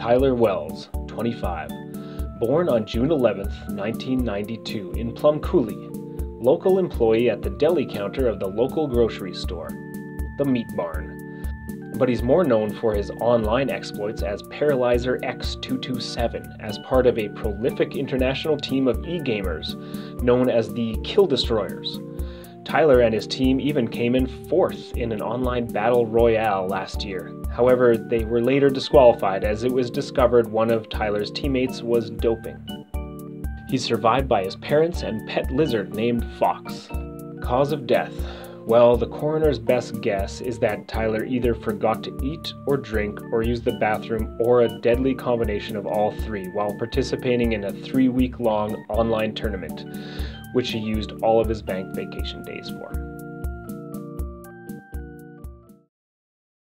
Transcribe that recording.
Tyler Wells, 25, born on June 11, 1992, in Plum Coulee, local employee at the deli counter of the local grocery store, the Meat Barn. But he's more known for his online exploits as Paralyzer X227 as part of a prolific international team of e gamers known as the Kill Destroyers. Tyler and his team even came in fourth in an online battle royale last year. However, they were later disqualified as it was discovered one of Tyler's teammates was doping. He's survived by his parents and pet lizard named Fox. Cause of death well, the coroner's best guess is that Tyler either forgot to eat or drink or use the bathroom or a deadly combination of all three while participating in a three week long online tournament, which he used all of his bank vacation days for.